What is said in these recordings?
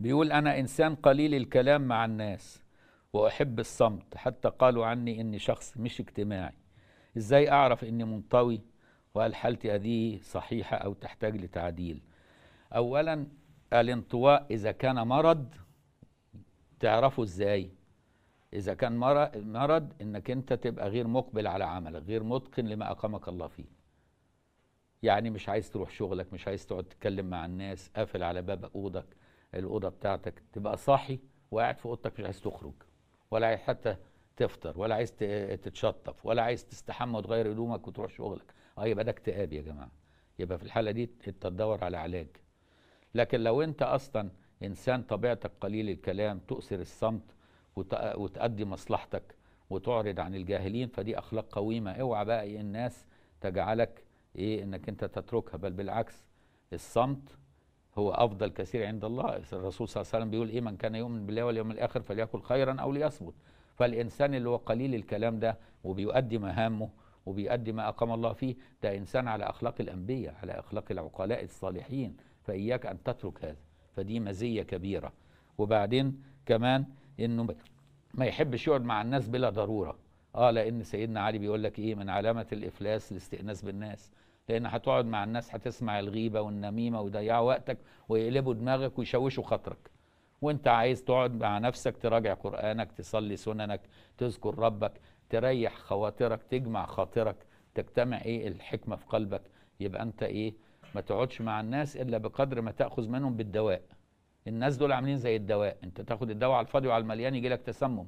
بيقول أنا إنسان قليل الكلام مع الناس وأحب الصمت حتى قالوا عني إني شخص مش اجتماعي. إزاي أعرف إني منطوي؟ وهل حالتي هذه صحيحة أو تحتاج لتعديل؟ أولا الانطواء إذا كان مرض تعرفه إزاي؟ إذا كان مر- مرض إنك أنت تبقى غير مقبل على عملك غير متقن لما أقامك الله فيه. يعني مش عايز تروح شغلك مش عايز تقعد تتكلم مع الناس قافل على باب أوضك. الأوضة بتاعتك تبقى صاحي وقاعد في أوضتك مش عايز تخرج ولا عايز حتى تفطر ولا عايز تتشطف ولا عايز تستحمى وتغير هدومك وتروح شغلك. آه يبقى ده اكتئاب يا جماعة. يبقى في الحالة دي انت تدور على علاج. لكن لو أنت أصلا إنسان طبيعتك قليل الكلام تؤثر الصمت وت- وتأدي مصلحتك وتعرض عن الجاهلين فدي أخلاق قويمة. اوعى بقى الناس تجعلك إيه إنك أنت تتركها بل بالعكس الصمت هو أفضل كثير عند الله. الرسول صلى الله عليه وسلم بيقول إيه من كان يؤمن بالله واليوم الآخر فليأكل خيرا أو ليصمت. فالإنسان اللي هو قليل الكلام ده وبيؤدي مهامه وبيؤدي ما أقام الله فيه ده إنسان على أخلاق الأنبياء على أخلاق العقلاء الصالحين فإياك أن تترك هذا. فدي مزية كبيرة. وبعدين كمان إنه ب- ما يحبش يقعد مع الناس بلا ضرورة. آه لأن سيدنا علي بيقول لك إيه من علامة الإفلاس الاستئناس بالناس. لأن هتقعد مع الناس هتسمع الغيبة والنميمة ويضيعوا وقتك ويقلبوا دماغك ويشوشوا خاطرك. وانت عايز تقعد مع نفسك تراجع قرآنك تصلي سننك تذكر ربك تريح خواطرك تجمع خاطرك تجتمع إيه؟ الحكمة في قلبك. يبقى انت إيه؟ ما تقعدش مع الناس إلا بقدر ما تأخذ منهم بالدواء. الناس دول عاملين زي الدواء. انت تاخد الدواء على الفاضي وعلى المليان يجي لك تسمم.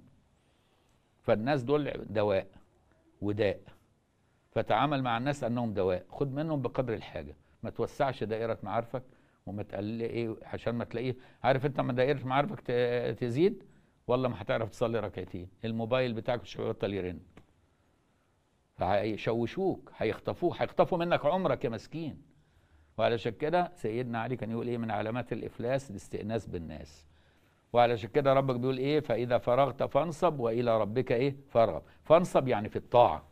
فالناس دول دواء وداء. فتعامل مع الناس انهم دواء. خد منهم بقدر الحاجة. ما توسعش دائرة معارفك وما إيه عشان ما تلاقيه. عارف أنت لما دائرة معارفك تزيد والله ما هتعرف تصلي ركعتين. الموبايل بتاعك مش هيبطل يرن. فهيشوشوك هيخطفوك هيخطفوا منك عمرك يا مسكين. وعلشان كده سيدنا علي كان يقول إيه؟ من علامات الإفلاس الاستئناس بالناس. وعلشان كده ربك بيقول إيه؟ فإذا فرغت فانصب وإلى ربك إيه؟ فارغب. فانصب يعني في الطاعة.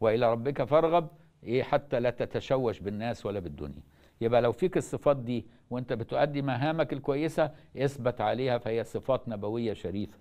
وإلى ربك فارغب. إيه حتى لا تتشوش بالناس ولا بالدنيا. يبقى لو فيك الصفات دي وانت بتؤدي مهامك الكويسة اثبت عليها فهي صفات نبوية شريفة.